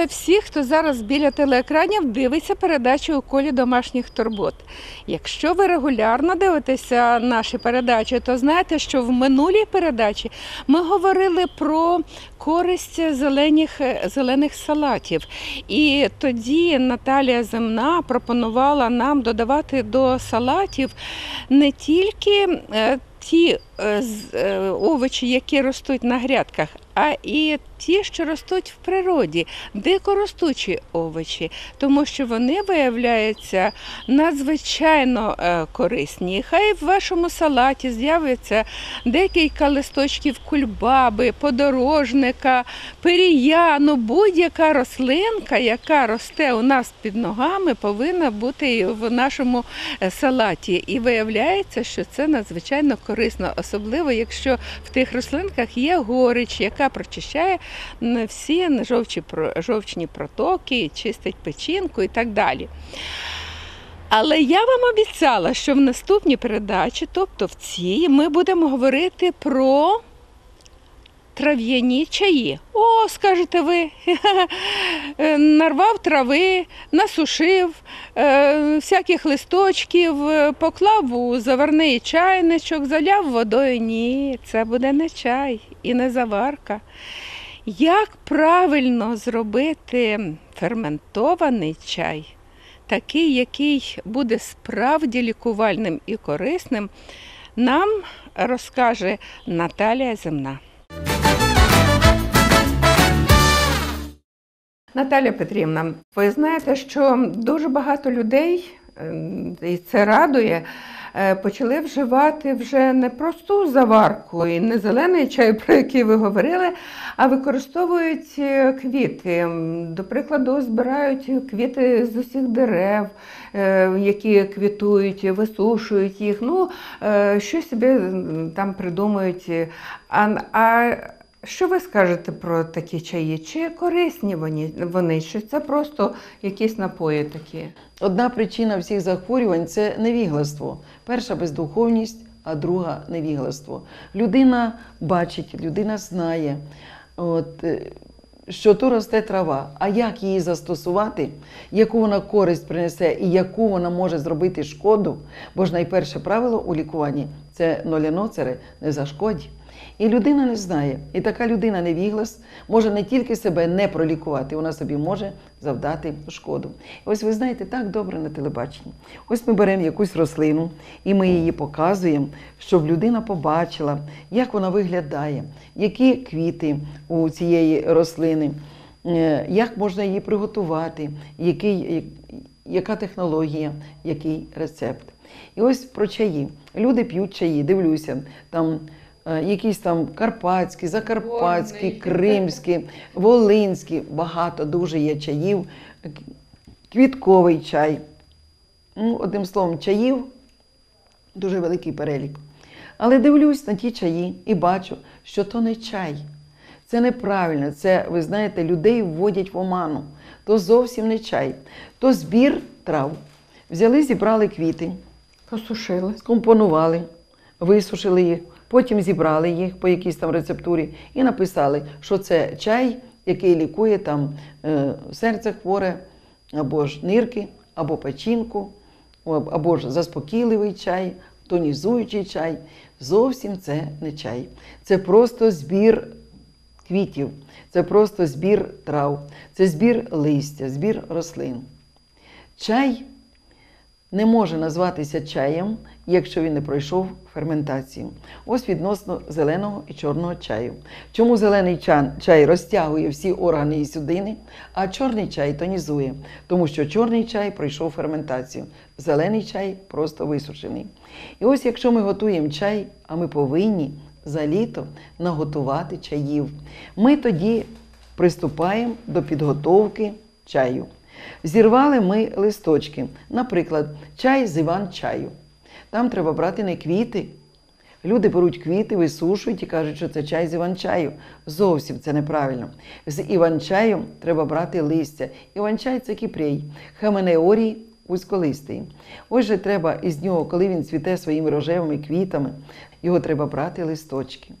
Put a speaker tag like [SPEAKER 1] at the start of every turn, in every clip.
[SPEAKER 1] вітаю всіх, хто зараз біля телеекранів дивиться передачу у колі домашніх турбот. Якщо ви регулярно дивитеся наші передачі, то знаєте, що в минулій передачі ми говорили про користь зелених, зелених салатів. І тоді Наталія Земна пропонувала нам додавати до салатів не тільки е, ті овочі, які ростуть на грядках, а і ті, що ростуть в природі, дикоростучі овочі, тому що вони виявляються надзвичайно е, корисні. Хай в вашому салаті з'явиться декілька листочків кульбаби, подорожника, періяну, будь-яка рослинка, яка росте у нас під ногами, повинна бути в нашому е, салаті. І виявляється, що це надзвичайно корисно, особливо якщо в тих рослинках є горич, яка прочищає всі жовчі, жовчні протоки, чистить печінку і так далі. Але я вам обіцяла, що в наступній передачі, тобто в цій, ми будемо говорити про трав'яні чаї. О, скажете ви, е, нарвав трави, насушив, е, всяких листочків, е, поклав у заварний чайничок, заляв водою. Ні, це буде не чай і не заварка. Як правильно зробити ферментований чай, такий, який буде справді лікувальним і корисним, нам розкаже Наталія Земна. Наталя Петрівна, ви знаєте, що дуже багато людей, ем, і це радує, е, почали вживати вже не просту заварку і не зелений чай, про який ви говорили, а використовують е, квіти. До прикладу, збирають квіти з усіх дерев, е, які квітують, висушують їх. Ну, що собі там придумують. А, а що ви скажете про такі чаї? Чи корисні вони, вони? Чи це просто якісь напої такі?
[SPEAKER 2] Одна причина всіх захворювань це невігластво. Перша бездуховність, а друга невігластво. Людина бачить, людина знає, от, е, що то росте трава, а як її застосувати, яку вона користь принесе і яку вона може зробити шкоду. Бо ж найперше правило у лікуванні це ноляноцере не зашкодь. І людина не знає. І така людина невіглас може не тільки себе не пролікувати, вона собі може завдати шкоду. Ось ви знаєте, так добре на телебаченні. Ось ми беремо якусь рослину і ми її показуємо, щоб людина побачила, як вона виглядає, які квіти у цієї рослини, е, як можна її приготувати, який, яка технологія, який рецепт. І ось про чаї. Люди п'ють чаї, дивлюся, там якісь там карпатські, закарпатські, кримські, волинські, багато дуже є чаїв, квітковий чай. Ну, одним словом, чаїв дуже великий перелік. Але дивлюсь на ті чаї і бачу, що то не чай. Це неправильно. Це, ви знаєте, людей вводять в оману. То зовсім не чай, то збір трав. Взяли, зібрали квіти,
[SPEAKER 1] Посушили.
[SPEAKER 2] скомпонували, висушили їх, потім зібрали їх по якійсь там рецептурі і написали, що це чай, який лікує там е, серце хворе, або ж нирки, або печінку, або ж заспокійливий чай, тонізуючий чай. Зовсім це не чай. Це просто збір квітів, це просто збір трав, це збір листя, збір рослин. Чай не може назватися чаєм, якщо він не пройшов ферментацію. Ось відносно зеленого і чорного чаю. Чому зелений чай розтягує всі органи і судини, а чорний чай тонізує? Тому що чорний чай пройшов ферментацію, зелений чай просто висушений. І ось якщо ми готуємо чай, а ми повинні за літо наготувати чаїв, ми тоді приступаємо до підготовки чаю. Зірвали ми листочки, наприклад, чай з іван-чаю. Там треба брати не квіти. Люди беруть квіти, висушують і кажуть, що це чай з іван-чаю. Зовсім це неправильно. З іван-чаю треба брати листя. Іван-чай – це кіпрей, хаменеорій вузьколистий. Ось треба із нього, коли він цвіте своїми рожевими квітами, його треба брати листочки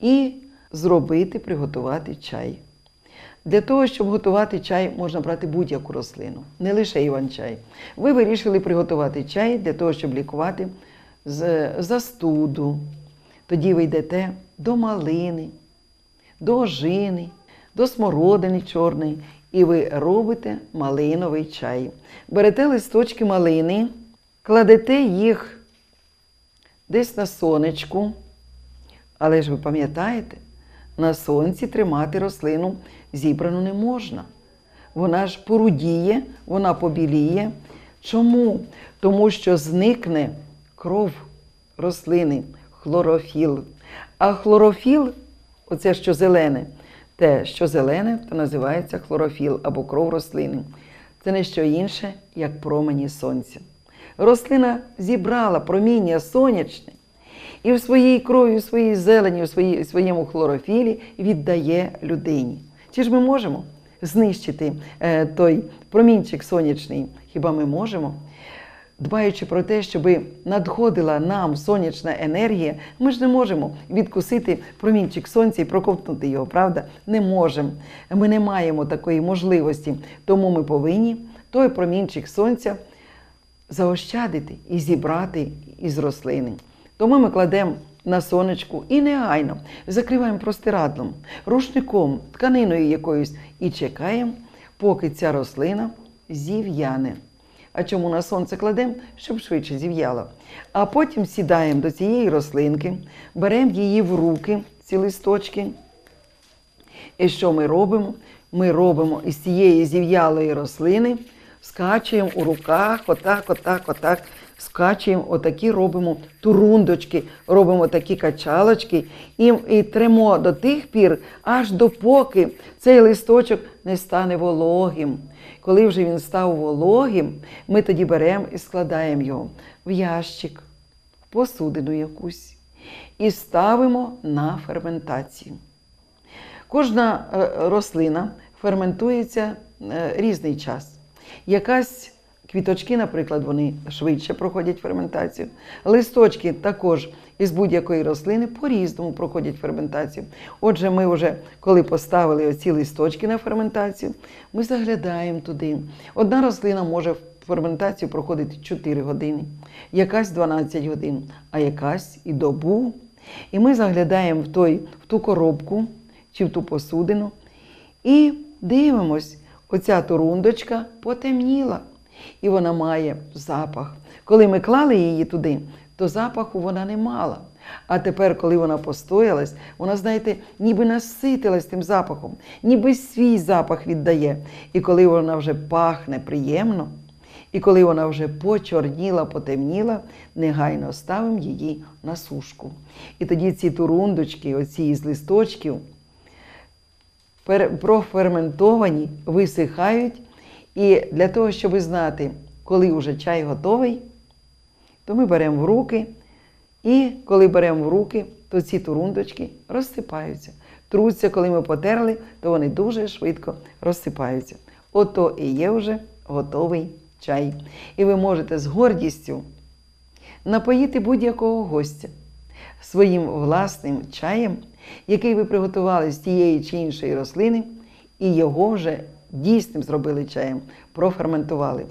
[SPEAKER 2] і зробити, приготувати чай. Для того, щоб готувати чай, можна брати будь-яку рослину, не лише іван-чай. Ви вирішили приготувати чай для того, щоб лікувати з застуду. Тоді ви йдете до малини, до ожини, до смородини чорної, і ви робите малиновий чай. Берете листочки малини, кладете їх десь на сонечку, але ж ви пам'ятаєте, на сонці тримати рослину зібрану не можна. Вона ж порудіє, вона побіліє. Чому? Тому що зникне кров рослини, хлорофіл. А хлорофіл, оце що зелене, те, що зелене, то називається хлорофіл або кров рослини. Це не що інше, як промені сонця. Рослина зібрала проміння сонячне і в своїй крові, в своїй зелені, в своїй, своєму хлорофілі віддає людині. Чи ж ми можемо знищити е, той промінчик сонячний? Хіба ми можемо? Дбаючи про те, щоб надходила нам сонячна енергія, ми ж не можемо відкусити промінчик сонця і проковтнути його, правда? Не можемо. Ми не маємо такої можливості. Тому ми повинні той промінчик сонця заощадити і зібрати із рослини. Тому ми кладемо на сонечку і негайно закриваємо простирадлом, рушником, тканиною якоюсь і чекаємо, поки ця рослина зів'яне. А чому на сонце кладемо? Щоб швидше зів'яло. А потім сідаємо до цієї рослинки, беремо її в руки, ці листочки. І що ми робимо? Ми робимо із цієї зів'ялої рослини, скачуємо у руках, отак, отак, отак, скачуємо, отакі робимо турундочки, робимо такі качалочки і, і тремо до тих пір, аж допоки цей листочок не стане вологим. Коли вже він став вологим, ми тоді беремо і складаємо його в ящик, в посудину якусь і ставимо на ферментацію. Кожна е, рослина ферментується е, різний час. Якась квіточки, наприклад, вони швидше проходять ферментацію. Листочки також із будь-якої рослини по-різному проходять ферментацію. Отже, ми вже, коли поставили оці листочки на ферментацію, ми заглядаємо туди. Одна рослина може ферментацію проходити 4 години, якась 12 годин, а якась і добу. І ми заглядаємо в, той, в ту коробку чи в ту посудину і дивимось, оця турундочка потемніла, і вона має запах. Коли ми клали її туди, то запаху вона не мала. А тепер, коли вона постоялась, вона, знаєте, ніби наситилась тим запахом, ніби свій запах віддає. І коли вона вже пахне приємно, і коли вона вже почорніла, потемніла, негайно ставимо її на сушку. І тоді ці турундочки, оці з листочків, проферментовані, висихають. І для того, щоб знати, коли вже чай готовий, то ми беремо в руки. І коли беремо в руки, то ці турундочки розсипаються. Труться, коли ми потерли, то вони дуже швидко розсипаються. Ото і є вже готовий чай. І ви можете з гордістю напоїти будь-якого гостя своїм власним чаєм, який ви приготували з тієї чи іншої рослини, і його вже дійсним зробили чаєм, проферментували.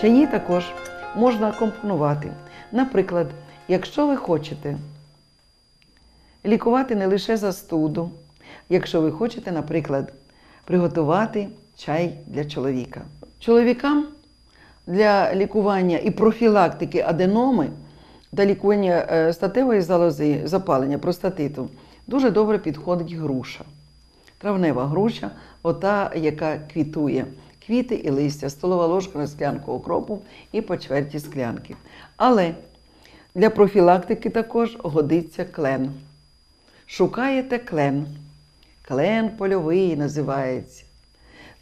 [SPEAKER 2] Чаї також можна компонувати. Наприклад, якщо ви хочете лікувати не лише застуду, якщо ви хочете, наприклад, приготувати чай для чоловіка. Чоловікам для лікування і профілактики аденоми та лікування е, статевої залози, запалення простатиту дуже добре підходить груша. Травнева груша, ота, яка квітує. Квіти і листя, столова ложка на склянку окропу і по чверті склянки. Але для профілактики також годиться клен. Шукаєте клен. Клен польовий називається.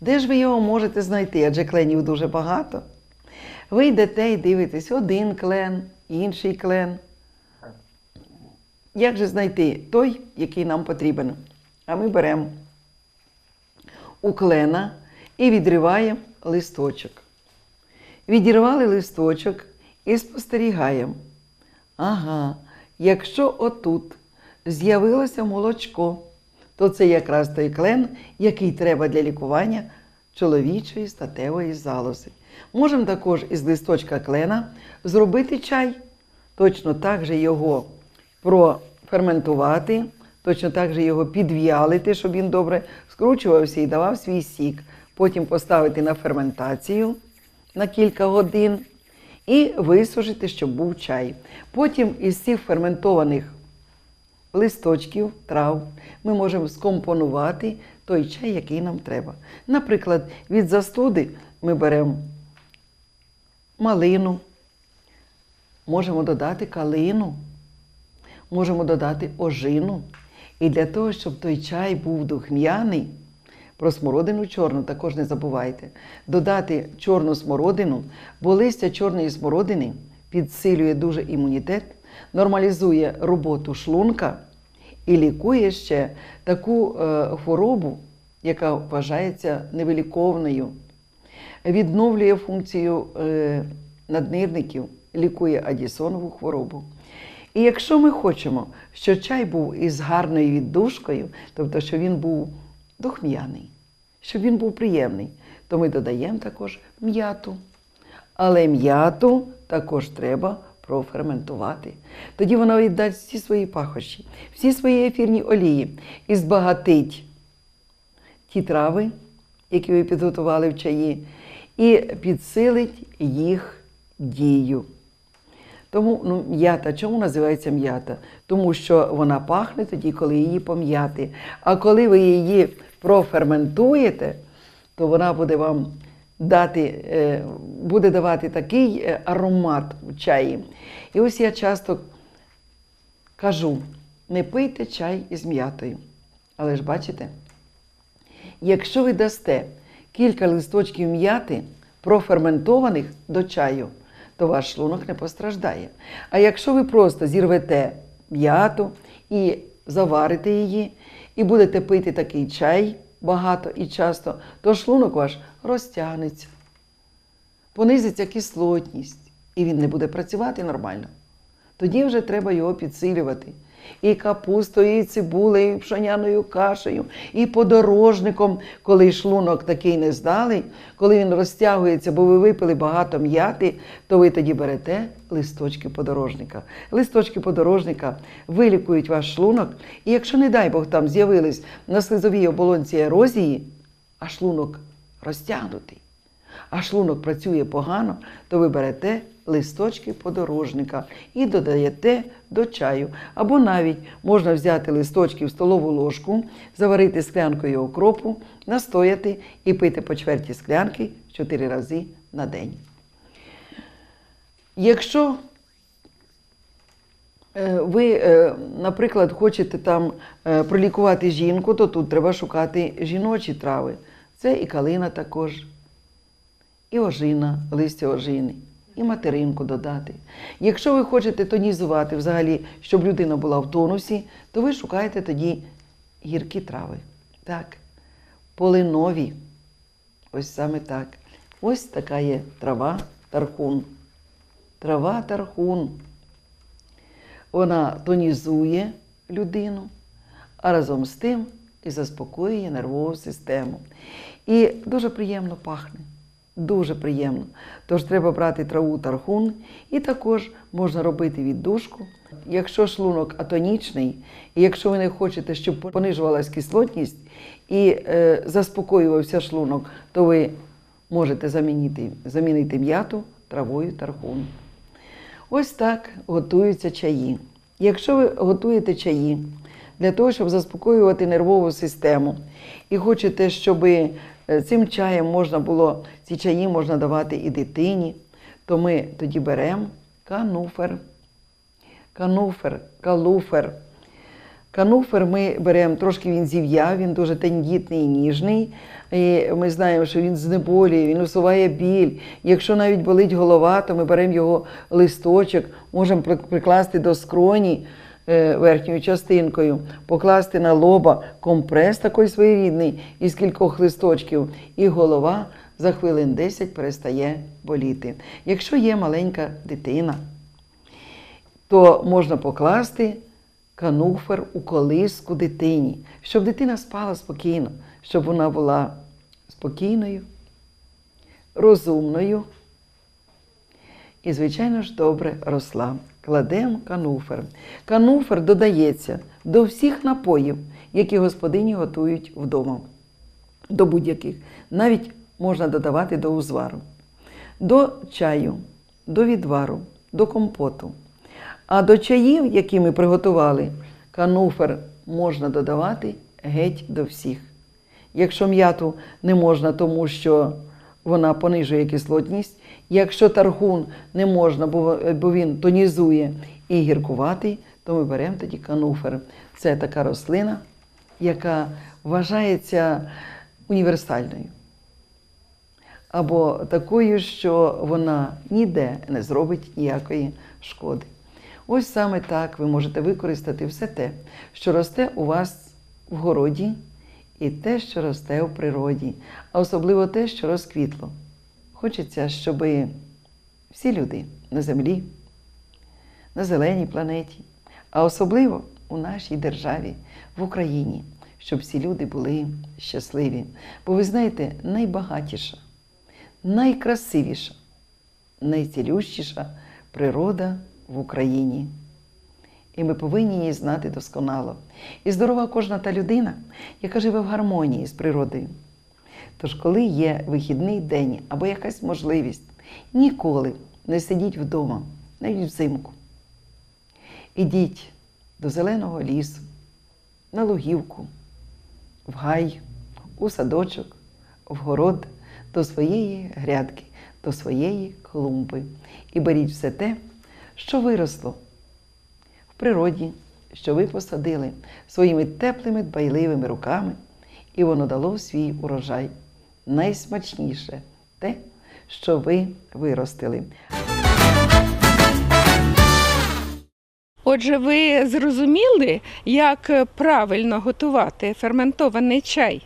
[SPEAKER 2] Де ж ви його можете знайти? Адже кленів дуже багато. Ви йдете і дивитесь один клен, інший клен. Як же знайти той, який нам потрібен? А ми беремо у клена і відриваємо листочок. Відірвали листочок і спостерігаємо. Ага, якщо отут з'явилося молочко, то це якраз той клен, який треба для лікування чоловічої статевої залози. Можемо також із листочка клена зробити чай, точно так же його проферментувати, точно так же його підв'ялити, щоб він добре скручувався і давав свій сік. Потім поставити на ферментацію на кілька годин і висушити, щоб був чай. Потім із цих ферментованих листочків, трав ми можемо скомпонувати той чай, який нам треба. Наприклад, від застуди ми беремо малину, можемо додати калину, можемо додати ожину. І для того, щоб той чай був духм'яний, про смородину чорну також не забувайте. Додати чорну смородину, бо листя чорної смородини підсилює дуже імунітет, нормалізує роботу шлунка і лікує ще таку е, хворобу, яка вважається невиліковною, відновлює функцію е, наднирників, лікує адісонову хворобу. І якщо ми хочемо, щоб чай був із гарною віддушкою, тобто, щоб він був духм'яний, щоб він був приємний, то ми додаємо також м'яту. Але м'яту також треба проферментувати. Тоді вона віддасть всі свої пахощі, всі свої ефірні олії і збагатить ті трави, які ви підготували в чаї, і підсилить їх дію. Тому ну, м'ята, чому називається м'ята? Тому що вона пахне тоді, коли її пом'яти. А коли ви її проферментуєте, то вона буде вам дати, е, буде давати такий е, аромат у чаї. І ось я часто кажу: не пийте чай із м'ятою. Але ж бачите, якщо ви дасте кілька листочків м'яти, проферментованих до чаю, то ваш шлунок не постраждає. А якщо ви просто зірвете м'яту і заварите її, і будете пити такий чай багато і часто, то шлунок ваш розтягнеться, понизиться кислотність, і він не буде працювати нормально. Тоді вже треба його підсилювати. І капустою, і цибулею, і пшоняною кашею, і подорожником, коли шлунок такий нездалий, коли він розтягується, бо ви випили багато м'яти, то ви тоді берете листочки подорожника. Листочки подорожника вилікують ваш шлунок, і якщо, не дай Бог, там з'явились на слизовій оболонці ерозії, а шлунок розтягнутий, а шлунок працює погано, то ви берете листочки подорожника і додаєте до чаю. Або навіть можна взяти листочки в столову ложку, заварити склянкою окропу, настояти і пити по чверті склянки 4 рази на день. Якщо е, ви, е, наприклад, хочете там е, пролікувати жінку, то тут треба шукати жіночі трави. Це і калина також, і ожина, листя ожини, і материнку додати. Якщо ви хочете тонізувати взагалі, щоб людина була в тонусі, то ви шукаєте тоді гіркі трави. Так, полинові. Ось саме так. Ось така є трава тархун. Трава тархун. Вона тонізує людину, а разом з тим і заспокоює нервову систему. І дуже приємно пахне. Дуже приємно. Тож треба брати траву тархун і також можна робити віддушку. Якщо шлунок атонічний, і якщо ви не хочете, щоб понижувалась кислотність і е, заспокоювався шлунок, то ви можете замінити, замінити м'яту травою тархун. Ось так готуються чаї. Якщо ви готуєте чаї, для того, щоб заспокоювати нервову систему. І хочете, щоб цим чаєм можна було, ці чаї можна давати і дитині, то ми тоді беремо кануфер, кануфер, калуфер. Кануфер ми беремо, трошки він зів'яв, він дуже тендітний і ніжний. І ми знаємо, що він знеболює, він усуває біль. Якщо навіть болить голова, то ми беремо його листочок, можемо прикласти до скроні е, верхньою частинкою, покласти на лоба компрес такий своєрідний із кількох листочків, і голова за хвилин 10 перестає боліти. Якщо є маленька дитина, то можна покласти кануфер у колиску дитині, щоб дитина спала спокійно, щоб вона була спокійною, розумною і, звичайно ж, добре росла. Кладемо кануфер. Кануфер додається до всіх напоїв, які господині готують вдома. До будь-яких. Навіть можна додавати до узвару, до чаю, до відвару, до компоту. А до чаїв, які ми приготували, кануфер можна додавати геть до всіх. Якщо м'яту не можна, тому що вона понижує кислотність, якщо таргун не можна, бо він тонізує і гіркуватий, то ми беремо тоді кануфер. Це така рослина, яка вважається універсальною. Або такою, що вона ніде не зробить ніякої шкоди. Ось саме так ви можете використати все те, що росте у вас в городі, і те, що росте у природі, а особливо те, що розквітло. Хочеться, щоб всі люди на землі, на зеленій планеті, а особливо у нашій державі, в Україні, щоб всі люди були щасливі. Бо ви знаєте, найбагатіша, найкрасивіша, найцілющіша природа в Україні. І ми повинні її знати досконало. І здорова кожна та людина, яка живе в гармонії з природою. Тож, коли є вихідний день або якась можливість, ніколи не сидіть вдома, навіть взимку. Ідіть до зеленого лісу, на лугівку, в гай, у садочок, в город, до своєї грядки, до своєї клумби. І беріть все те, що виросло в природі, що ви посадили своїми теплими дбайливими руками, і воно дало свій урожай. Найсмачніше те, що ви виростили.
[SPEAKER 1] Отже, ви зрозуміли, як правильно готувати ферментований чай?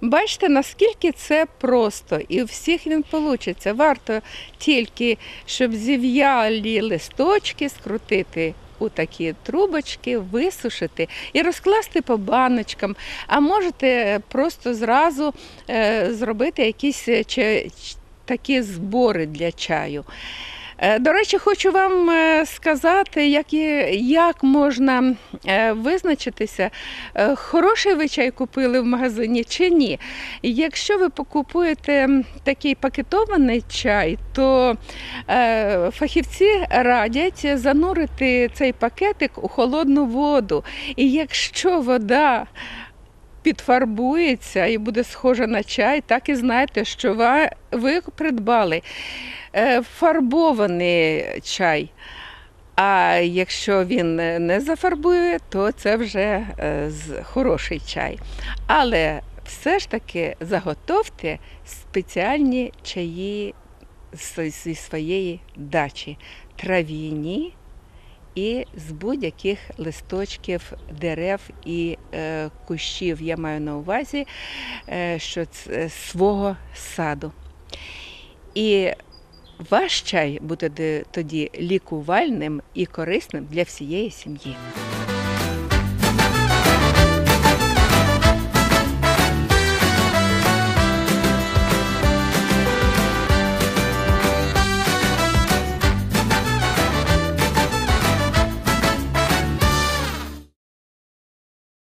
[SPEAKER 1] Бачите, наскільки це просто, і у всіх він вийде. Варто тільки, щоб зів'ялі листочки скрутити у такі трубочки, висушити і розкласти по баночкам. А можете просто зразу е, зробити якісь е, такі збори для чаю. Е, До речі, хочу вам е, сказати, як, як можна е, визначитися, хороший ви чай купили в магазині чи ні. Якщо ви покупуєте такий пакетований чай, то фахівці радять занурити цей пакетик у холодну воду. І якщо вода підфарбується і буде схожа на чай, так і знайте, що ви придбали е, фарбований чай. А якщо він не зафарбує, то це вже е, хороший чай. Але все ж таки заготовте спеціальні чаї зі своєї дачі, трав'яні і з будь-яких листочків дерев і е, кущів. Я маю на увазі, е, що це свого саду. І ваш чай буде тоді лікувальним і корисним для всієї сім'ї.